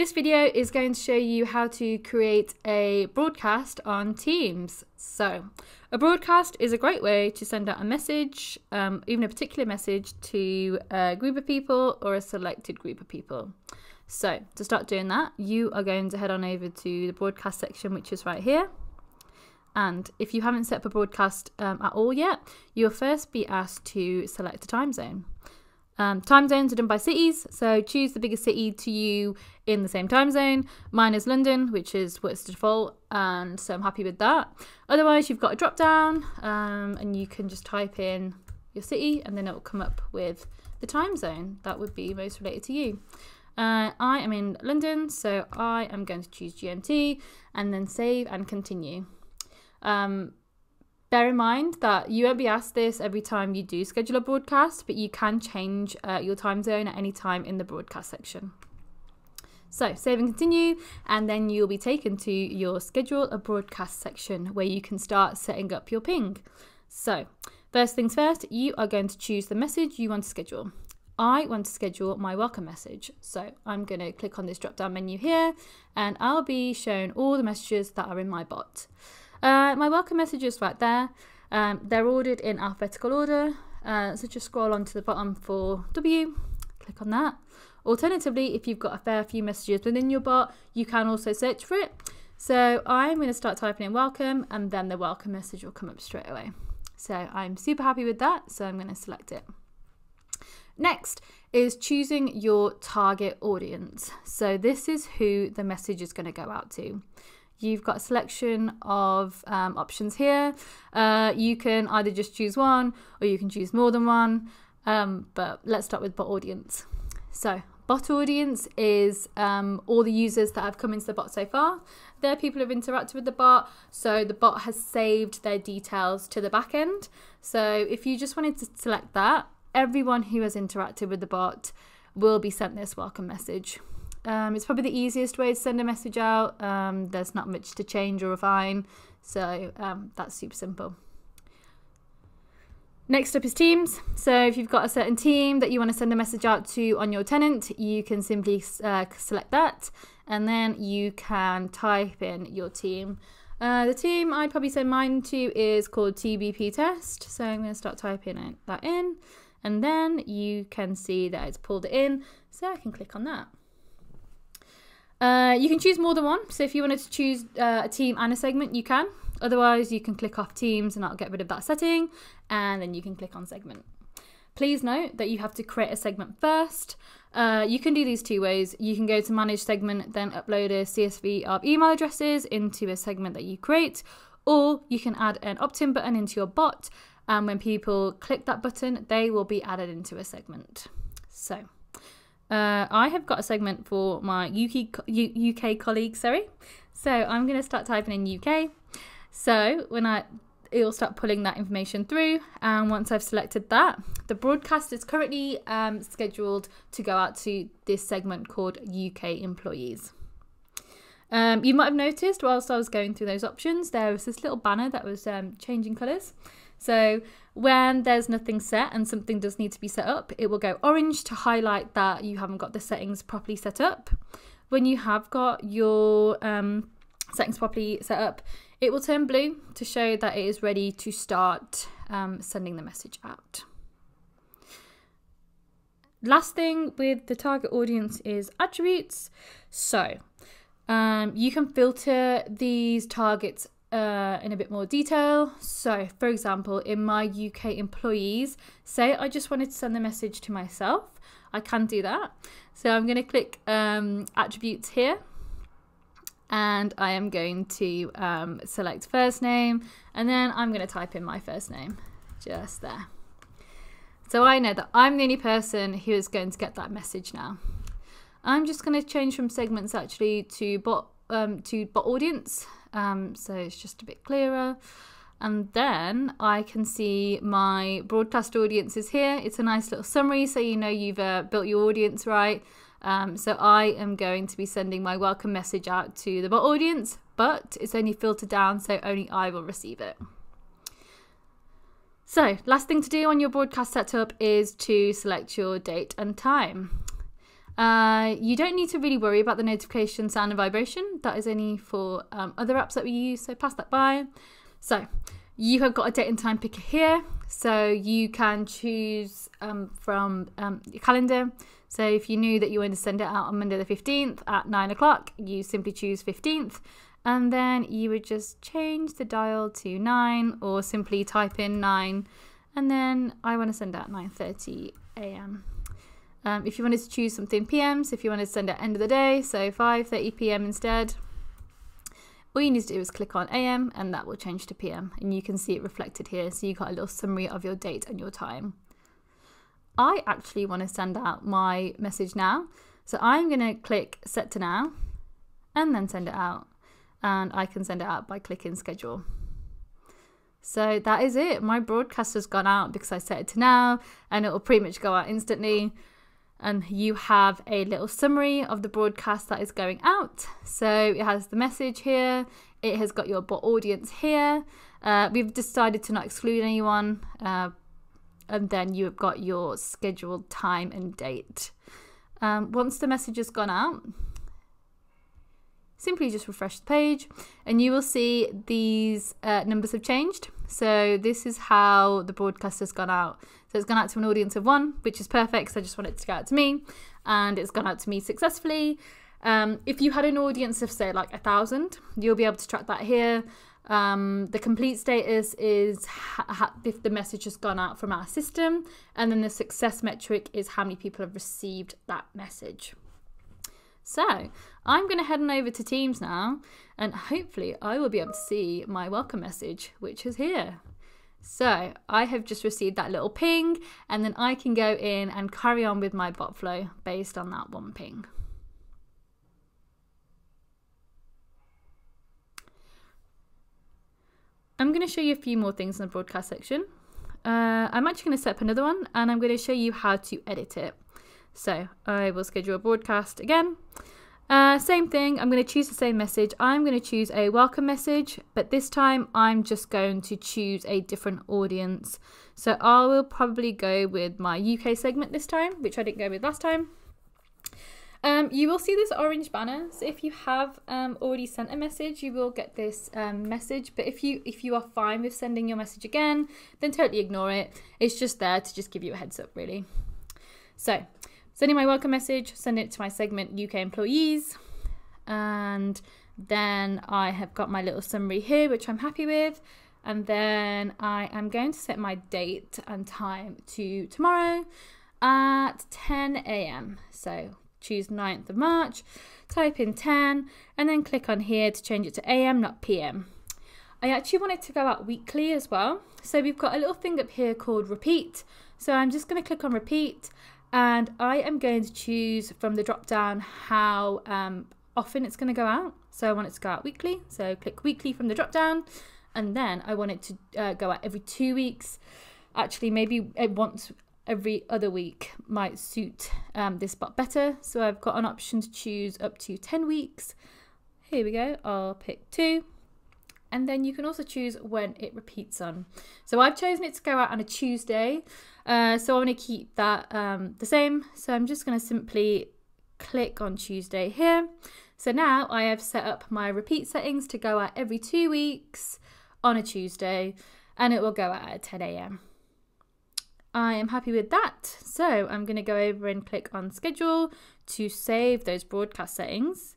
This video is going to show you how to create a broadcast on Teams. So, a broadcast is a great way to send out a message, um, even a particular message, to a group of people or a selected group of people. So, to start doing that, you are going to head on over to the broadcast section, which is right here. And if you haven't set up a broadcast um, at all yet, you'll first be asked to select a time zone. Um, time zones are done by cities, so choose the biggest city to you in the same time zone. Mine is London, which is what's default, and so I'm happy with that. Otherwise, you've got a drop down, um, and you can just type in your city, and then it will come up with the time zone that would be most related to you. Uh, I am in London, so I am going to choose GMT and then save and continue. Um, bear in mind that you won't be asked this every time you do schedule a broadcast, but you can change uh, your time zone at any time in the broadcast section. So, save and continue, and then you'll be taken to your schedule a broadcast section where you can start setting up your ping. So, first things first, you are going to choose the message you want to schedule. I want to schedule my welcome message. So, I'm going to click on this drop down menu here, and I'll be shown all the messages that are in my bot. Uh, my welcome message is right there. Um, they're ordered in alphabetical order. Uh, so just scroll on to the bottom for W, click on that. Alternatively, if you've got a fair few messages within your bot, you can also search for it. So I'm going to start typing in welcome and then the welcome message will come up straight away. So I'm super happy with that, so I'm going to select it. Next is choosing your target audience. So this is who the message is going to go out to. You've got a selection of um, options here. Uh, you can either just choose one or you can choose more than one. Um, but let's start with bot audience. So, bot audience is um, all the users that have come into the bot so far. They're people who've interacted with the bot, so the bot has saved their details to the back end. So, if you just wanted to select that, everyone who has interacted with the bot will be sent this welcome message. Um, it's probably the easiest way to send a message out. Um, there's not much to change or refine, so um, that's super simple. Next up is Teams. So if you've got a certain team that you want to send a message out to on your tenant, you can simply uh, select that, and then you can type in your team. Uh, the team I'd probably send mine to is called TBP Test. So I'm going to start typing that in, and then you can see that it's pulled in. So I can click on that. Uh, you can choose more than one. So if you wanted to choose uh, a team and a segment, you can. Otherwise, you can click off teams and that'll get rid of that setting. And then you can click on segment. Please note that you have to create a segment first. Uh, you can do these two ways. You can go to manage segment, then upload a CSV of email addresses into a segment that you create, or you can add an opt in button into your bot. And when people click that button, they will be added into a segment. So, uh, I have got a segment for my UK, UK colleagues, sorry. So I'm going to start typing in UK. So when I, it'll start pulling that information through. And once I've selected that, the broadcast is currently um, scheduled to go out to this segment called UK employees. Um, you might have noticed whilst I was going through those options, there was this little banner that was um, changing colours. So when there's nothing set and something does need to be set up, it will go orange to highlight that you haven't got the settings properly set up. When you have got your um, settings properly set up, it will turn blue to show that it is ready to start um, sending the message out. Last thing with the target audience is attributes. So um, you can filter these targets uh, in a bit more detail. So, for example, in my UK employees, say I just wanted to send the message to myself, I can do that. So, I'm going to click um, attributes here and I am going to um, select first name and then I'm going to type in my first name just there. So I know that I'm the only person who is going to get that message now. I'm just going to change from segments actually to bot um, to bot audience um, so it's just a bit clearer. And then I can see my broadcast audiences here. It's a nice little summary so you know you've uh, built your audience right. Um, so I am going to be sending my welcome message out to the bot audience, but it's only filtered down so only I will receive it. So, last thing to do on your broadcast setup is to select your date and time. Uh, you don't need to really worry about the notification sound and vibration. That is only for um, other apps that we use, so pass that by. So you have got a date and time picker here, so you can choose um, from um, your calendar. So if you knew that you wanted to send it out on Monday the 15th at 9 o'clock, you simply choose 15th and then you would just change the dial to 9 or simply type in 9 and then I want to send out 9.30 a.m. Um, if you wanted to choose something PM, so if you wanted to send at end of the day, so 5:30 PM instead, all you need to do is click on AM and that will change to PM and you can see it reflected here. So you got a little summary of your date and your time. I actually want to send out my message now. So I'm going to click set to now and then send it out. And I can send it out by clicking schedule. So that is it. My broadcast has gone out because I set it to now and it will pretty much go out instantly and you have a little summary of the broadcast that is going out. So it has the message here, it has got your bot audience here. Uh, we've decided to not exclude anyone, uh, and then you've got your scheduled time and date. Um, once the message has gone out, simply just refresh the page and you will see these uh, numbers have changed. So this is how the broadcast has gone out. So it's gone out to an audience of one, which is perfect because I just want it to go out to me and it's gone out to me successfully. Um, if you had an audience of say like a thousand, you'll be able to track that here. Um, the complete status is if the message has gone out from our system, and then the success metric is how many people have received that message. So I'm going to head on over to Teams now, and hopefully I will be able to see my welcome message, which is here. So I have just received that little ping, and then I can go in and carry on with my bot flow based on that one ping. I'm going to show you a few more things in the broadcast section. Uh, I'm actually going to set up another one and I'm going to show you how to edit it. So I will schedule a broadcast again. Uh, same thing, I'm going to choose the same message. I'm going to choose a welcome message, but this time I'm just going to choose a different audience. So I will probably go with my UK segment this time, which I didn't go with last time. Um, you will see this orange banner. So if you have um, already sent a message, you will get this um, message. But if you if you are fine with sending your message again, then totally ignore it. It's just there to just give you a heads up, really. So sending my welcome message, send it to my segment UK employees, and then I have got my little summary here, which I'm happy with. And then I am going to set my date and time to tomorrow at 10 a.m. So choose 9th of March, type in 10, and then click on here to change it to AM, not PM. I actually want it to go out weekly as well. So we've got a little thing up here called repeat. So I'm just going to click on repeat and I am going to choose from the drop down how um, often it's going to go out. So I want it to go out weekly. So click weekly from the drop down and then I want it to uh, go out every two weeks. Actually, maybe once every other week might suit um, this bot better. So I've got an option to choose up to 10 weeks. Here we go, I'll pick two. And then you can also choose when it repeats on. So I've chosen it to go out on a Tuesday. Uh, so I want to keep that um, the same. So I'm just going to simply click on Tuesday here. So now I have set up my repeat settings to go out every two weeks on a Tuesday and it will go out at 10 a.m. I am happy with that. So I'm going to go over and click on schedule to save those broadcast settings.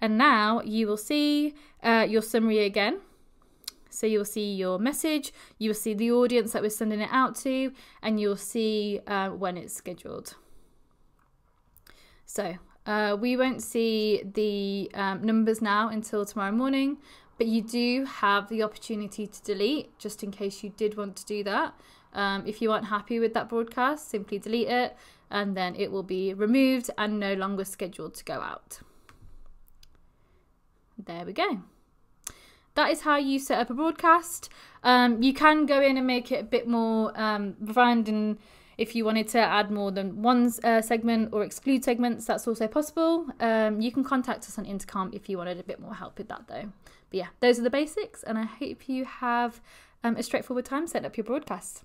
And now you will see uh, your summary again. So you'll see your message, you will see the audience that we're sending it out to, and you'll see uh, when it's scheduled. So uh, we won't see the um, numbers now until tomorrow morning, but you do have the opportunity to delete just in case you did want to do that. Um, if you aren't happy with that broadcast, simply delete it and then it will be removed and no longer scheduled to go out. There we go. That is how you set up a broadcast. Um, you can go in and make it a bit more um, refined and if you wanted to add more than one uh, segment or exclude segments, that's also possible. Um, you can contact us on Intercom if you wanted a bit more help with that though. But yeah, those are the basics and I hope you have um, a straightforward time setting up your broadcast.